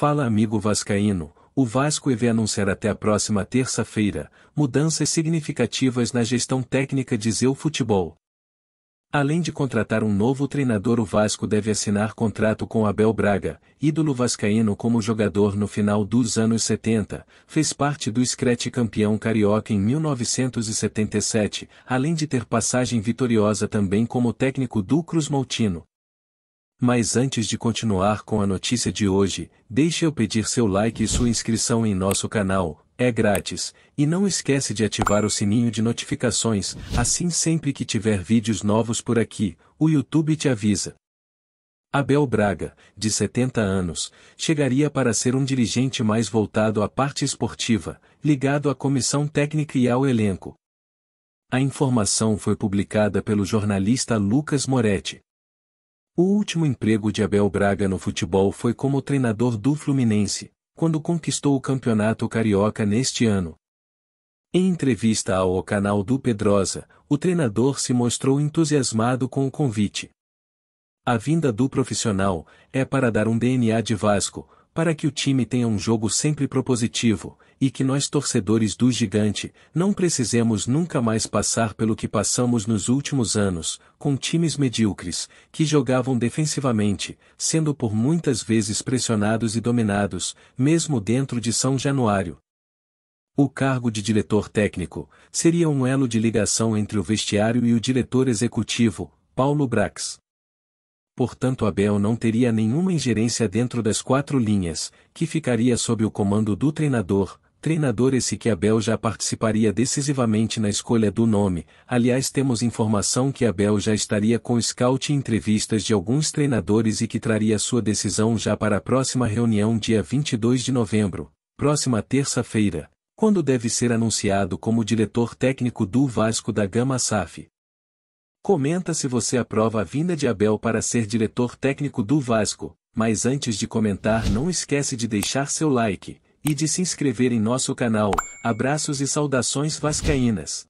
Fala amigo vascaíno, o Vasco EV anunciar até a próxima terça-feira, mudanças significativas na gestão técnica de Zeu Futebol. Além de contratar um novo treinador o Vasco deve assinar contrato com Abel Braga, ídolo vascaíno como jogador no final dos anos 70, fez parte do Screte campeão carioca em 1977, além de ter passagem vitoriosa também como técnico do Cruz Maltino. Mas antes de continuar com a notícia de hoje, deixe eu pedir seu like e sua inscrição em nosso canal, é grátis, e não esquece de ativar o sininho de notificações, assim sempre que tiver vídeos novos por aqui, o YouTube te avisa. Abel Braga, de 70 anos, chegaria para ser um dirigente mais voltado à parte esportiva, ligado à comissão técnica e ao elenco. A informação foi publicada pelo jornalista Lucas Moretti. O último emprego de Abel Braga no futebol foi como treinador do Fluminense, quando conquistou o campeonato carioca neste ano. Em entrevista ao canal do Pedrosa, o treinador se mostrou entusiasmado com o convite. A vinda do profissional é para dar um DNA de Vasco, para que o time tenha um jogo sempre propositivo, e que nós torcedores do gigante, não precisemos nunca mais passar pelo que passamos nos últimos anos, com times medíocres, que jogavam defensivamente, sendo por muitas vezes pressionados e dominados, mesmo dentro de São Januário. O cargo de diretor técnico seria um elo de ligação entre o vestiário e o diretor executivo, Paulo Brax portanto Abel não teria nenhuma ingerência dentro das quatro linhas, que ficaria sob o comando do treinador, treinador esse que Abel já participaria decisivamente na escolha do nome, aliás temos informação que Abel já estaria com scout e entrevistas de alguns treinadores e que traria sua decisão já para a próxima reunião dia 22 de novembro, próxima terça-feira, quando deve ser anunciado como diretor técnico do Vasco da Gama SAF. Comenta se você aprova a vinda de Abel para ser diretor técnico do Vasco, mas antes de comentar não esquece de deixar seu like, e de se inscrever em nosso canal, abraços e saudações vascaínas.